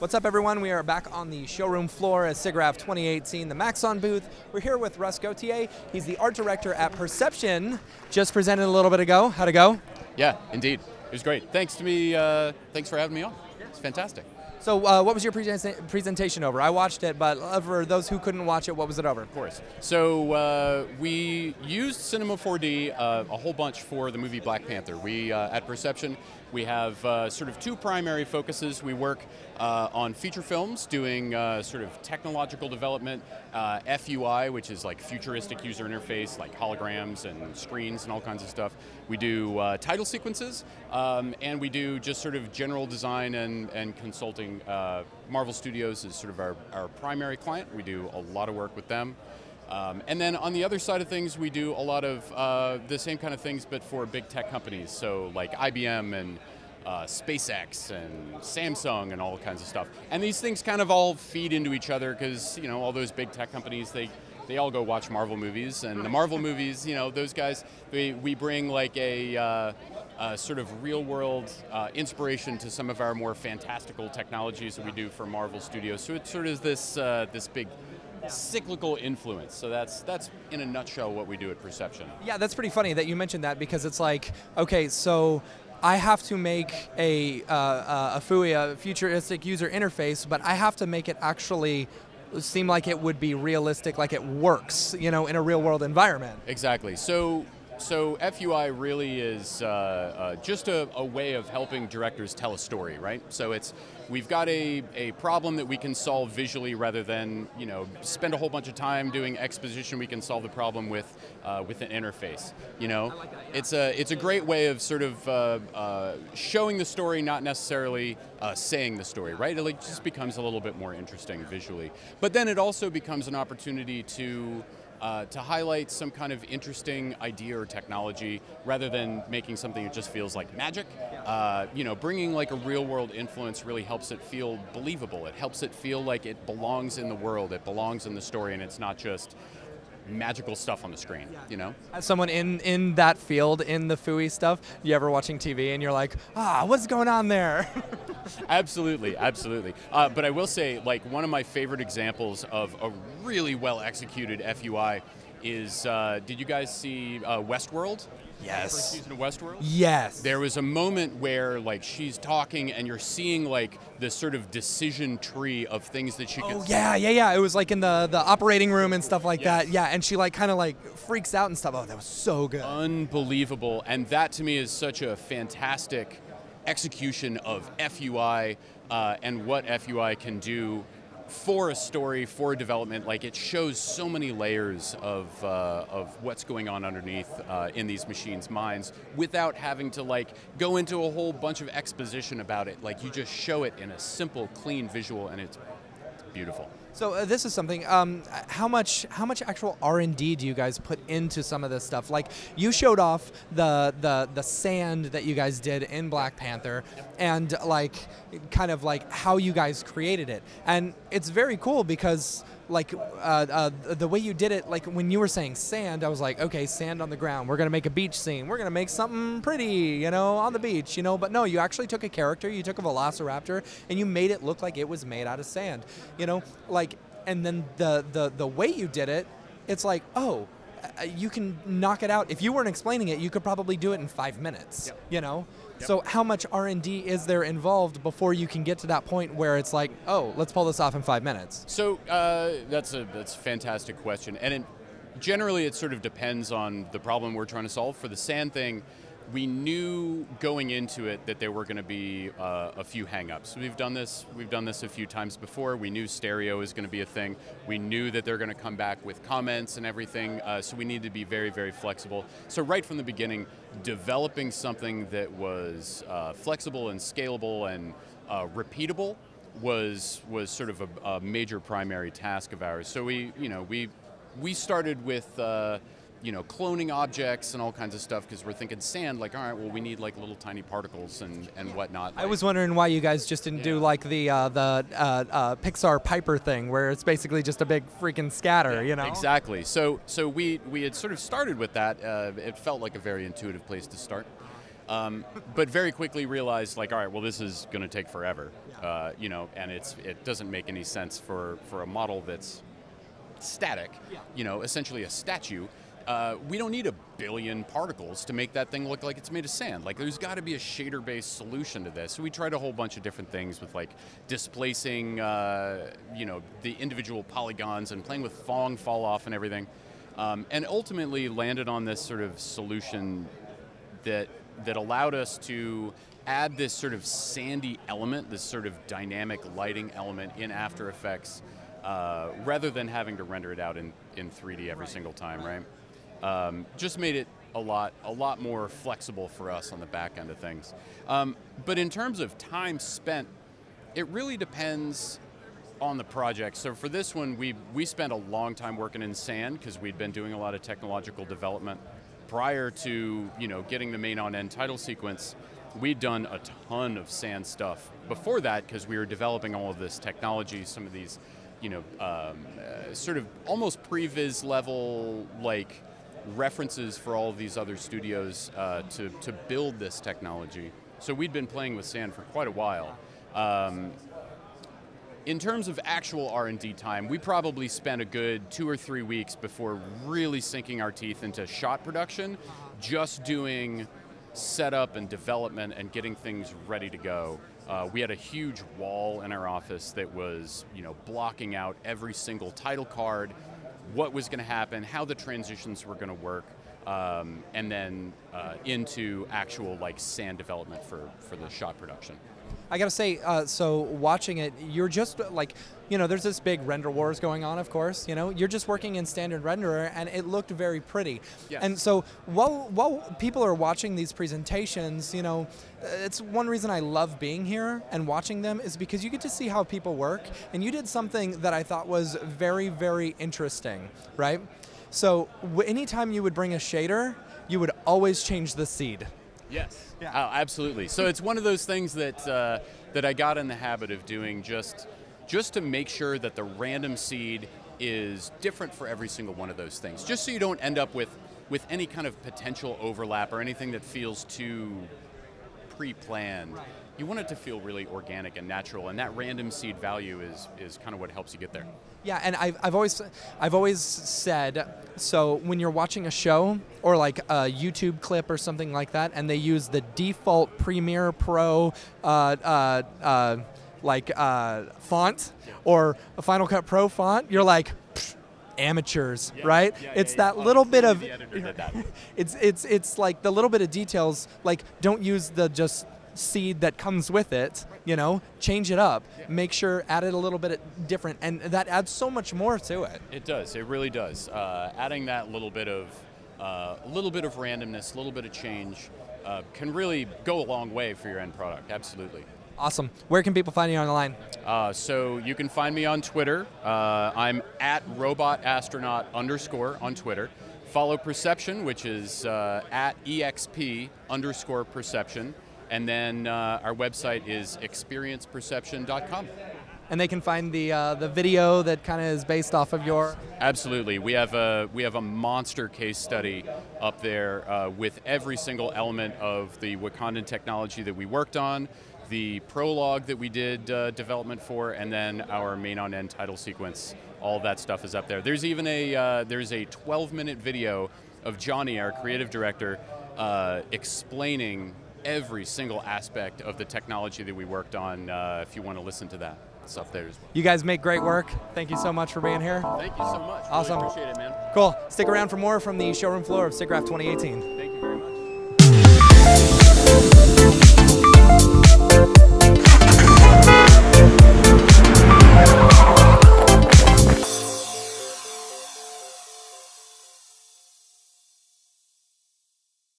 What's up, everyone? We are back on the showroom floor at SIGGRAPH 2018, the Maxon booth. We're here with Russ Gautier. He's the art director at Perception. Just presented a little bit ago. How'd it go? Yeah, indeed. It was great. Thanks to me. Uh, thanks for having me on. It's fantastic. So, uh, what was your presentation over? I watched it, but for those who couldn't watch it, what was it over? Of course. So, uh, we used Cinema 4D uh, a whole bunch for the movie Black Panther. We, uh, at Perception, we have uh, sort of two primary focuses. We work uh, on feature films, doing sort of technological development, FUI, which is like futuristic user interface, like holograms and screens and all kinds of stuff. We do title sequences, um, and we do just sort of general design and, and consulting uh, Marvel Studios is sort of our, our primary client. We do a lot of work with them. Um, and then on the other side of things, we do a lot of uh, the same kind of things, but for big tech companies. So like IBM and uh, SpaceX and Samsung and all kinds of stuff. And these things kind of all feed into each other because you know all those big tech companies they they all go watch Marvel movies and the Marvel movies you know those guys we, we bring like a uh, uh, sort of real world uh, inspiration to some of our more fantastical technologies that we do for Marvel Studios. So it sort of is this, uh, this big cyclical influence. So that's that's in a nutshell what we do at Perception. Yeah, that's pretty funny that you mentioned that because it's like, okay, so I have to make a uh, uh a FUI, a futuristic user interface, but I have to make it actually seem like it would be realistic, like it works, you know, in a real world environment. Exactly. So so FUI really is uh, uh, just a, a, way of helping directors tell a story, right? So it's we've got a, a problem that we can solve visually rather than you know spend a whole bunch of time doing exposition. We can solve the problem with uh, with an interface. You know, like that, yeah. it's a it's a great way of sort of uh, uh, showing the story, not necessarily uh, saying the story, right? It like just becomes a little bit more interesting visually. But then it also becomes an opportunity to uh, to highlight some kind of interesting idea or technology rather than making something that just feels like magic. Uh, you know, bringing like a real world influence really helps it feel believable. It helps it feel like it belongs in the world, it belongs in the story, and it's not just magical stuff on the screen, you know? As someone in, in that field, in the FUI stuff, you ever watching TV and you're like, ah, what's going on there? absolutely, absolutely. Uh, but I will say, like, one of my favorite examples of a really well executed FUI is, uh, did you guys see uh, Westworld? Yes. First season of Westworld? Yes. There was a moment where like she's talking and you're seeing like this sort of decision tree of things that she oh, yeah, yeah, yeah. It was like in the, the operating room and stuff like yes. that. Yeah, and she like kind of like freaks out and stuff. Oh, that was so good. Unbelievable. And that to me is such a fantastic execution of FUI uh, and what FUI can do for a story, for a development, like it shows so many layers of, uh, of what's going on underneath uh, in these machines' minds without having to like go into a whole bunch of exposition about it. Like you just show it in a simple, clean visual and it's beautiful. So uh, this is something. Um, how much how much actual R and D do you guys put into some of this stuff? Like you showed off the the the sand that you guys did in Black Panther, and like kind of like how you guys created it, and it's very cool because like uh, uh, the way you did it, like when you were saying sand, I was like, okay, sand on the ground. We're gonna make a beach scene. We're gonna make something pretty, you know, on the beach, you know. But no, you actually took a character, you took a Velociraptor, and you made it look like it was made out of sand, you know, like. And then the the the way you did it, it's like, oh, uh, you can knock it out. If you weren't explaining it, you could probably do it in five minutes. Yep. You know. Yep. So how much R and D is there involved before you can get to that point where it's like, oh, let's pull this off in five minutes? So uh, that's a that's a fantastic question, and it, generally it sort of depends on the problem we're trying to solve. For the sand thing we knew going into it that there were going to be uh, a few hangups. We've done this. We've done this a few times before. We knew stereo is going to be a thing. We knew that they're going to come back with comments and everything. Uh, so we needed to be very, very flexible. So right from the beginning, developing something that was uh, flexible and scalable and uh, repeatable was was sort of a, a, major primary task of ours. So we, you know, we we started with uh, you know, cloning objects and all kinds of stuff because we're thinking sand, like, all right, well, we need like little tiny particles and, and whatnot. I was wondering why you guys just didn't yeah. do like the uh, the uh, uh, Pixar Piper thing, where it's basically just a big freaking scatter, yeah, you know? Exactly. So so we we had sort of started with that. Uh, it felt like a very intuitive place to start. Um, but very quickly realized, like, all right, well, this is going to take forever, uh, you know, and it's it doesn't make any sense for for a model that's static, you know, essentially a statue. Uh, we don't need a billion particles to make that thing look like it's made of sand. Like, there's got to be a shader-based solution to this. So we tried a whole bunch of different things with like displacing, uh, you know, the individual polygons and playing with Phong fall off and everything, um, and ultimately landed on this sort of solution that that allowed us to add this sort of sandy element, this sort of dynamic lighting element in After Effects, uh, rather than having to render it out in, in 3D every single time, right? Um, just made it a lot a lot more flexible for us on the back end of things. Um, but in terms of time spent, it really depends on the project. So for this one, we we spent a long time working in sand because we'd been doing a lot of technological development prior to you know getting the main on end title sequence. We'd done a ton of sand stuff before that because we were developing all of this technology, some of these, you know, um, uh, sort of almost previs level like references for all of these other studios uh, to to build this technology. So we'd been playing with sand for quite a while. Um, in terms of actual r&d time we probably spent a good two or three weeks before really sinking our teeth into shot production just doing setup and development and getting things ready to go uh, we had a huge wall in our office that was you know blocking out every single title card what was going to happen how the transitions were going to work um, and then uh, into actual like sand development for, for the shot production I gotta say, uh, so watching it, you're just like, you know, there's this big render wars going on, of course. You know, you're just working in standard renderer, and it looked very pretty. Yes. And so while while people are watching these presentations, you know, uh, it's one reason I love being here and watching them is because you get to see how people work, and you did something that I thought was very very interesting, right? So w- anytime you would bring a shader, you would always change the seed. Yes. Yeah. Oh, absolutely. So it's one of those things that uh, that I got in the habit of doing just just to make sure that the random seed is different for every single one of those things. Just so you don't end up with with any kind of potential overlap or anything that feels too pre-planned. Right. You want it to feel really organic and natural, and that random seed value is is kind of what helps you get there. Yeah, and I've, I've always I've always said so when you're watching a show or like a YouTube clip or something like that, and they use the default Premiere Pro uh, uh, uh, like uh, font or a Final Cut Pro font, you're like. "Pfft, Amateurs, right? it's that little bit of it's it's it's like the little bit of details. Like, don't use the just seed that comes with it. You know, change it up. Make sure add it a little bit different, and that adds so much more to it. It does. It really does. Uh, adding that little bit of uh, a little bit of randomness, a little bit of change, uh, can really go a long way for your end product. Absolutely. Awesome. Where can people find you online? Uh, so you can find me on Twitter. Uh, I'm at robot astronaut underscore on Twitter. Follow Perception, which is uh, at exp underscore perception. And then uh, our website is experienceperception.com. And they can find the uh, the video that kind of is based off of your. Absolutely, we have a we have a monster case study up there uh, with every single element of the Wakandan technology that we worked on, the prologue that we did uh, development for, and then our main on end title sequence. All that stuff is up there. There's even a uh, there's a 12 minute video of Johnny, our creative director, uh, explaining every single aspect of the technology that we worked on. Uh, if you want to listen to that, up there as well. You guys make great work. Thank you so much for being here. Thank you so much. Really Awesome. appreciate it, man. Cool. Stick around for more from the showroom floor of SIGGRAPH 2018. Thank you very much.